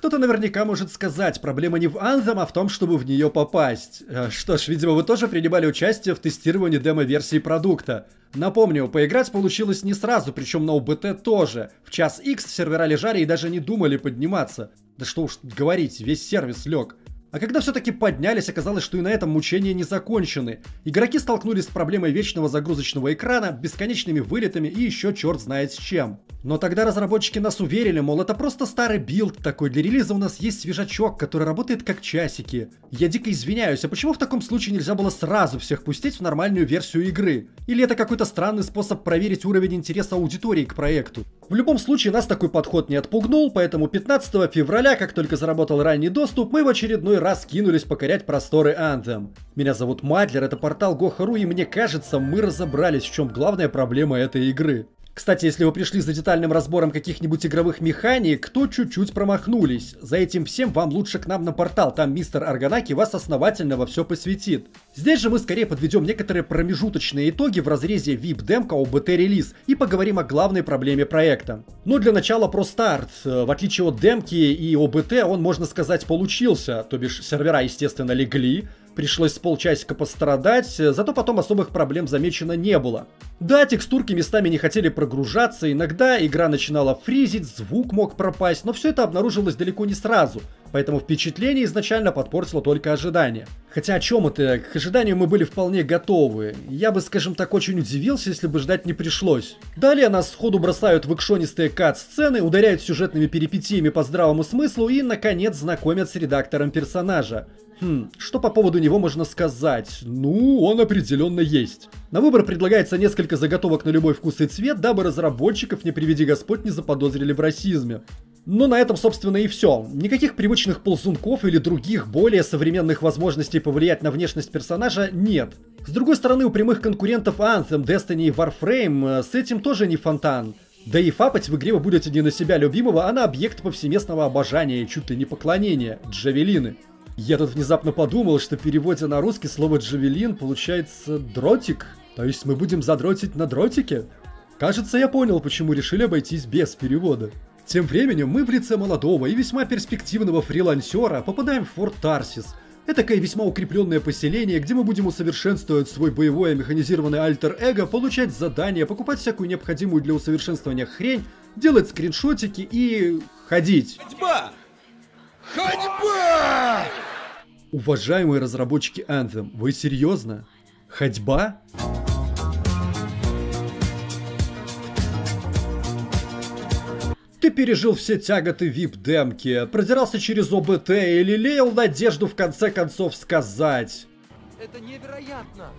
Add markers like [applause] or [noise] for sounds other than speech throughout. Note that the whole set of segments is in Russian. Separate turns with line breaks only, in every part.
Кто-то наверняка может сказать, проблема не в Anthem, а в том, чтобы в нее попасть. Э, что ж, видимо, вы тоже принимали участие в тестировании демо-версии продукта. Напомню, поиграть получилось не сразу, причем на ОБТ тоже. В час X сервера лежали и даже не думали подниматься. Да что уж говорить, весь сервис лег. А когда все-таки поднялись, оказалось, что и на этом мучения не закончены. Игроки столкнулись с проблемой вечного загрузочного экрана, бесконечными вылетами и еще черт знает с чем. Но тогда разработчики нас уверили, мол, это просто старый билд такой, для релиза у нас есть свежачок, который работает как часики. Я дико извиняюсь, а почему в таком случае нельзя было сразу всех пустить в нормальную версию игры? Или это какой-то странный способ проверить уровень интереса аудитории к проекту? В любом случае нас такой подход не отпугнул, поэтому 15 февраля, как только заработал ранний доступ, мы в очередной раз кинулись покорять просторы Anthem. Меня зовут Мадлер, это портал Гохару, и мне кажется, мы разобрались, в чем главная проблема этой игры. Кстати, если вы пришли за детальным разбором каких-нибудь игровых механик, то чуть-чуть промахнулись. За этим всем вам лучше к нам на портал, там мистер Арганаки вас основательно во все посвятит. Здесь же мы скорее подведем некоторые промежуточные итоги в разрезе VIP демка OBT релиз и поговорим о главной проблеме проекта. Но для начала про старт. В отличие от демки и OBT, он, можно сказать, получился, то бишь сервера, естественно, легли, Пришлось с полчасика пострадать, зато потом особых проблем замечено не было. Да, текстурки местами не хотели прогружаться, иногда игра начинала фризить, звук мог пропасть, но все это обнаружилось далеко не сразу, поэтому впечатление изначально подпортило только ожидание. Хотя о чем это? К ожиданию мы были вполне готовы. Я бы, скажем так, очень удивился, если бы ждать не пришлось. Далее нас сходу бросают в экшонистые кат-сцены, ударяют сюжетными перипетиями по здравому смыслу и, наконец, знакомят с редактором персонажа. Хм, что по поводу него можно сказать? Ну, он определенно есть. На выбор предлагается несколько заготовок на любой вкус и цвет, дабы разработчиков, не приведи Господь, не заподозрили в расизме. Но на этом, собственно, и все. Никаких привычных ползунков или других, более современных возможностей повлиять на внешность персонажа нет. С другой стороны, у прямых конкурентов Anthem, Destiny и Warframe э, с этим тоже не фонтан. Да и фапать в игре вы будете не на себя любимого, а на объект повсеместного обожания и чуть ли не поклонения – джавелины. Я тут внезапно подумал, что в переводе на русский слово «джавелин» получается «дротик». То есть мы будем задротить на дротике? Кажется, я понял, почему решили обойтись без перевода. Тем временем мы в лице молодого и весьма перспективного фрилансера попадаем в Форт Тарсис. Это такое весьма укрепленное поселение, где мы будем усовершенствовать свой боевой механизированный альтер-эго, получать задания, покупать всякую необходимую для усовершенствования хрень, делать скриншотики и... ходить.
Ходьба! Ходьба!
Уважаемые разработчики Anthem, вы серьезно? Ходьба? Ты пережил все тяготы вип-демки, продирался через ОБТ и лелеял надежду в конце концов сказать.
Это невероятно!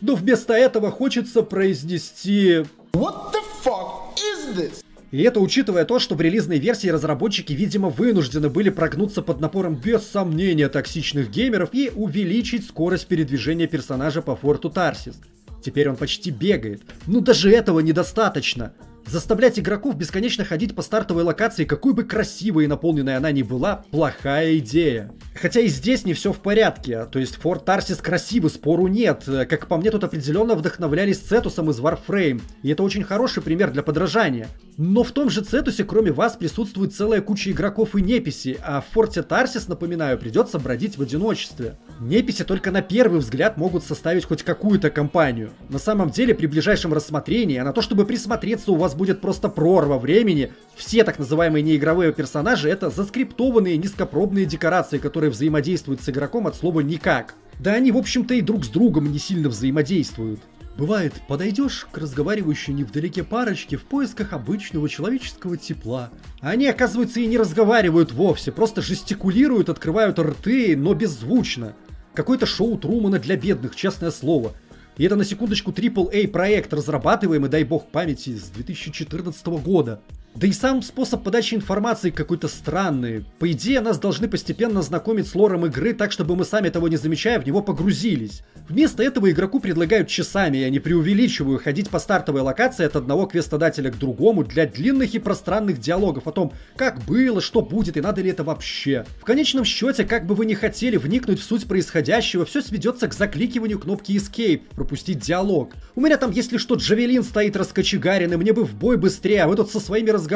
Но вместо этого хочется произнести...
What the fuck is this?
И это учитывая то, что в релизной версии разработчики, видимо, вынуждены были прогнуться под напором без сомнения токсичных геймеров и увеличить скорость передвижения персонажа по форту Тарсис. Теперь он почти бегает. Ну даже этого недостаточно. Заставлять игроков бесконечно ходить по стартовой локации, какой бы красивой и наполненной она ни была, плохая идея. Хотя и здесь не все в порядке, то есть Форт Тарсис красивый, спору нет. Как по мне, тут определенно вдохновлялись Цетусом из Warframe, и это очень хороший пример для подражания. Но в том же Цетусе, кроме вас, присутствует целая куча игроков и неписи, а в Форте Тарсис, напоминаю, придется бродить в одиночестве. Неписи только на первый взгляд могут составить хоть какую-то компанию. На самом деле, при ближайшем рассмотрении, а на то, чтобы присмотреться, у вас будет просто прорва времени. Все так называемые неигровые персонажи это заскриптованные низкопробные декорации, которые взаимодействуют с игроком от слова никак. Да они, в общем-то, и друг с другом не сильно взаимодействуют. Бывает, подойдешь к разговаривающей невдалеке парочке в поисках обычного человеческого тепла. Они, оказывается, и не разговаривают вовсе, просто жестикулируют, открывают рты, но беззвучно. Какое-то шоу Трумана для бедных, честное слово. И это на секундочку AAA проект, разрабатываемый, дай бог памяти, с 2014 года. Да и сам способ подачи информации какой-то странный. По идее, нас должны постепенно знакомить с лором игры так, чтобы мы сами того не замечая в него погрузились. Вместо этого игроку предлагают часами, я не преувеличиваю, ходить по стартовой локации от одного квестодателя к другому для длинных и пространных диалогов о том, как было, что будет и надо ли это вообще. В конечном счете, как бы вы ни хотели вникнуть в суть происходящего, все сведется к закликиванию кнопки Escape, пропустить диалог. У меня там, если что, Джавелин стоит раскочегаренный, мне бы в бой быстрее, а вы тут со своими разговорами.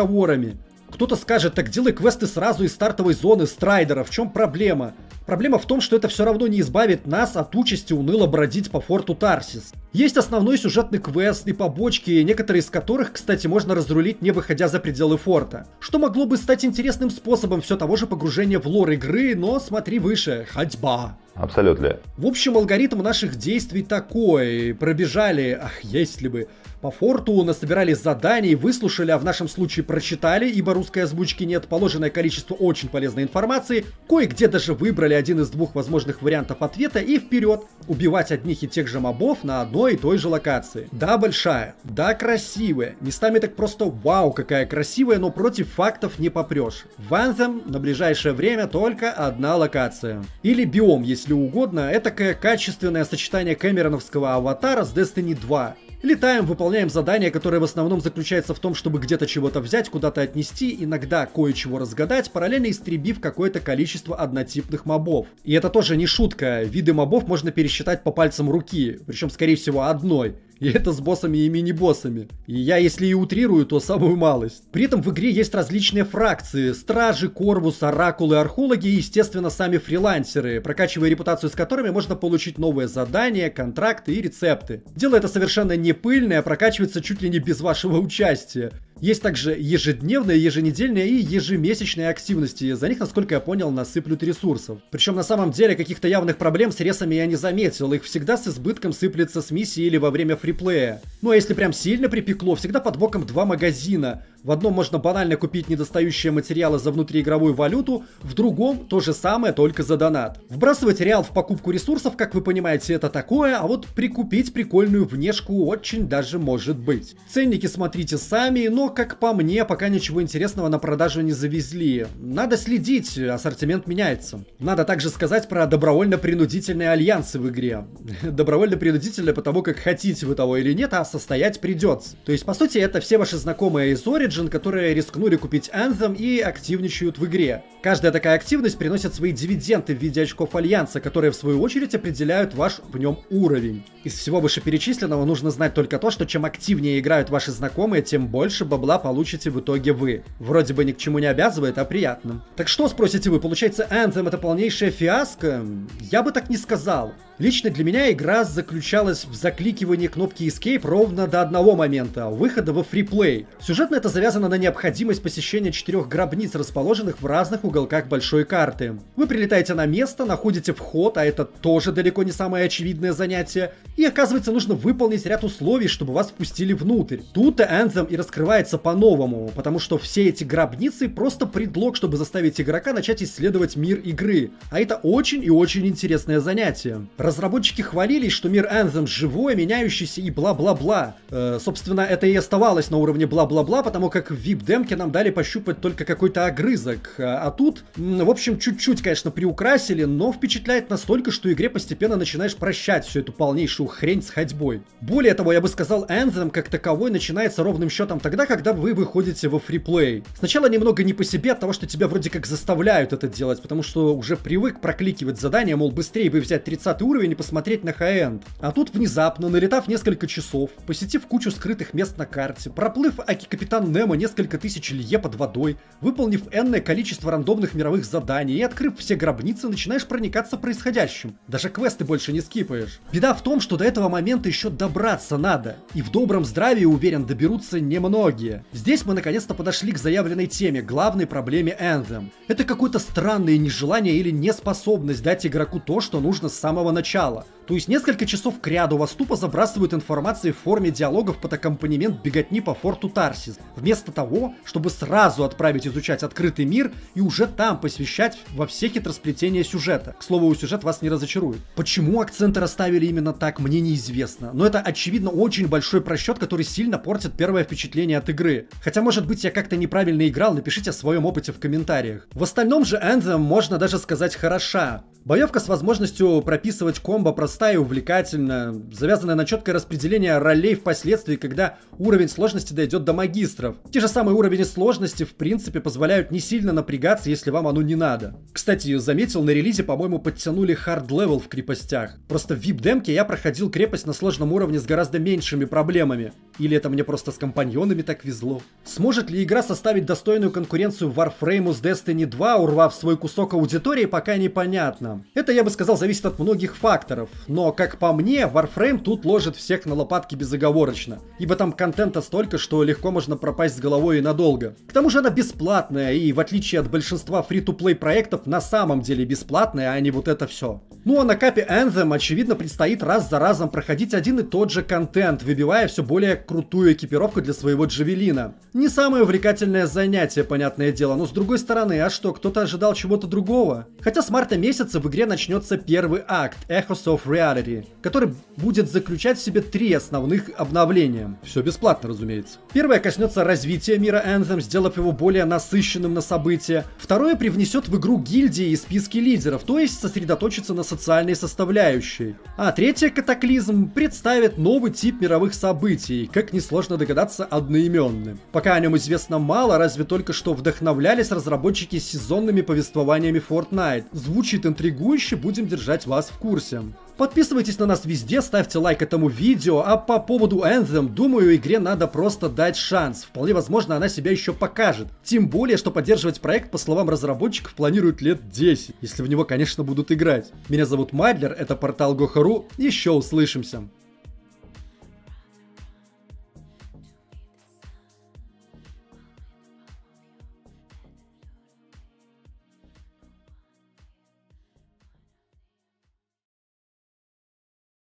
Кто-то скажет, так делай квесты сразу из стартовой зоны страйдера, в чем проблема? Проблема в том, что это все равно не избавит нас от участи уныло бродить по форту Тарсис. Есть основной сюжетный квест и побочки, некоторые из которых, кстати, можно разрулить не выходя за пределы форта. Что могло бы стать интересным способом все того же погружения в лор игры, но смотри выше, ходьба.
Абсолютно.
В общем, алгоритм наших действий такой. Пробежали, ах, если бы, по форту, насобирали заданий, выслушали, а в нашем случае прочитали, ибо русской озвучки нет, положенное количество очень полезной информации, кое-где даже выбрали один из двух возможных вариантов ответа и вперед, убивать одних и тех же мобов на одной и той же локации. Да, большая, да, красивая, местами так просто вау, какая красивая, но против фактов не попрешь. В Anthem на ближайшее время только одна локация. Или биом, если угодно, этакое качественное сочетание кэмероновского аватара с Destiny 2. Летаем, выполняем задание, которое в основном заключается в том, чтобы где-то чего-то взять, куда-то отнести, иногда кое-чего разгадать, параллельно истребив какое-то количество однотипных мобов. И это тоже не шутка, виды мобов можно пересчитать по пальцам руки, причем скорее всего одной. И это с боссами и мини-боссами. И я, если и утрирую, то самую малость. При этом в игре есть различные фракции. Стражи, Корвус, Оракулы, Архологи и, естественно, сами фрилансеры, прокачивая репутацию с которыми можно получить новые задания, контракты и рецепты. Дело это совершенно не пыльное, прокачивается чуть ли не без вашего участия. Есть также ежедневные, еженедельные и ежемесячные активности. За них, насколько я понял, насыплют ресурсов. Причем на самом деле каких-то явных проблем с ресами я не заметил. Их всегда с избытком сыплется с миссии или во время фриплея. Ну а если прям сильно припекло, всегда под боком два магазина. В одном можно банально купить недостающие материалы за внутриигровую валюту, в другом то же самое, только за донат. Вбрасывать реал в покупку ресурсов, как вы понимаете, это такое, а вот прикупить прикольную внешку очень даже может быть. Ценники смотрите сами, но, как по мне, пока ничего интересного на продажу не завезли. Надо следить, ассортимент меняется. Надо также сказать про добровольно-принудительные альянсы в игре. [laughs] Добровольно-принудительно потому, как хотите вы того или нет, а состоять придется. То есть, по сути, это все ваши знакомые из Origin, Origin, которые рискнули купить Anthem и активничают в игре. Каждая такая активность приносит свои дивиденды в виде очков Альянса, которые в свою очередь определяют ваш в нем уровень. Из всего вышеперечисленного нужно знать только то, что чем активнее играют ваши знакомые, тем больше бабла получите в итоге вы. Вроде бы ни к чему не обязывает, а приятно. Так что, спросите вы, получается Anthem это полнейшая фиаско? Я бы так не сказал. Лично для меня игра заключалась в закликивании кнопки Escape ровно до одного момента, выхода во фриплей. Сюжетно это завязано на необходимость посещения четырех гробниц, расположенных в разных уголках большой карты. Вы прилетаете на место, находите вход, а это тоже далеко не самое очевидное занятие, и оказывается нужно выполнить ряд условий, чтобы вас впустили внутрь. Тут-то Anthem и раскрывается по-новому, потому что все эти гробницы просто предлог, чтобы заставить игрока начать исследовать мир игры. А это очень и очень интересное занятие. Разработчики хвалились, что мир Anthem живой, меняющийся и бла-бла-бла. Э, собственно, это и оставалось на уровне бла-бла-бла, потому как в VIP-демке нам дали пощупать только какой-то огрызок. А, а тут, в общем, чуть-чуть, конечно, приукрасили, но впечатляет настолько, что игре постепенно начинаешь прощать всю эту полнейшую хрень с ходьбой. Более того, я бы сказал, Anthem как таковой начинается ровным счетом тогда, когда вы выходите во freeplay. Сначала немного не по себе от того, что тебя вроде как заставляют это делать, потому что уже привык прокликивать задания, мол, быстрее бы взять 30 уровень, уровень и посмотреть на high-end. А тут внезапно, налетав несколько часов, посетив кучу скрытых мест на карте, проплыв Аки Капитан Немо несколько тысяч лье под водой, выполнив энное количество рандомных мировых заданий и открыв все гробницы, начинаешь проникаться происходящим. Даже квесты больше не скипаешь. Беда в том, что до этого момента еще добраться надо. И в добром здравии, уверен, доберутся немногие. Здесь мы наконец-то подошли к заявленной теме, главной проблеме Anthem. Это какое-то странное нежелание или неспособность дать игроку то, что нужно с самого начала начала. То есть несколько часов к ряду вас тупо забрасывают информацией в форме диалогов под аккомпанемент беготни по форту Тарсис, вместо того, чтобы сразу отправить изучать открытый мир и уже там посвящать во все хитросплетения сюжета. К слову, сюжет вас не разочарует. Почему акценты расставили именно так, мне неизвестно. Но это, очевидно, очень большой просчет, который сильно портит первое впечатление от игры. Хотя, может быть, я как-то неправильно играл, напишите о своем опыте в комментариях. В остальном же Anthem можно даже сказать хороша. Боевка с возможностью прописывать комбо простая и увлекательна, завязанная на четкое распределение ролей впоследствии, когда уровень сложности дойдет до магистров. Те же самые уровни сложности, в принципе, позволяют не сильно напрягаться, если вам оно не надо. Кстати, заметил, на релизе, по-моему, подтянули hard level в крепостях. Просто в VIP-демке я проходил крепость на сложном уровне с гораздо меньшими проблемами. Или это мне просто с компаньонами так везло? Сможет ли игра составить достойную конкуренцию Warframe с Destiny 2, урвав свой кусок аудитории, пока непонятно. Это, я бы сказал, зависит от многих факторов. Но, как по мне, Warframe тут ложит всех на лопатки безоговорочно. Ибо там контента столько, что легко можно пропасть с головой и надолго. К тому же она бесплатная, и в отличие от большинства фри-то-плей проектов, на самом деле бесплатная, а не вот это все. Ну а на капе Anthem, очевидно, предстоит раз за разом проходить один и тот же контент, выбивая все более крутую экипировку для своего Джавелина. Не самое увлекательное занятие, понятное дело, но с другой стороны, а что, кто-то ожидал чего-то другого? Хотя с марта месяца в игре начнется первый акт, Echoes of Reality, который будет заключать в себе три основных обновления. Все бесплатно, разумеется. Первое коснется развития мира Anthem, сделав его более насыщенным на события. Второе привнесет в игру гильдии и списки лидеров, то есть сосредоточится на социальной составляющей. А третье катаклизм представит новый тип мировых событий, как несложно догадаться, одноименным. Пока о нем известно мало, разве только что вдохновлялись разработчики сезонными повествованиями Fortnite. Звучит интригующе, будем держать вас в курсе. Подписывайтесь на нас везде, ставьте лайк этому видео, а по поводу Anthem, думаю, игре надо просто дать шанс. Вполне возможно, она себя еще покажет. Тем более, что поддерживать проект, по словам разработчиков, планируют лет 10, если в него, конечно, будут играть. Меня зовут Мадлер, это портал Гохару, еще услышимся.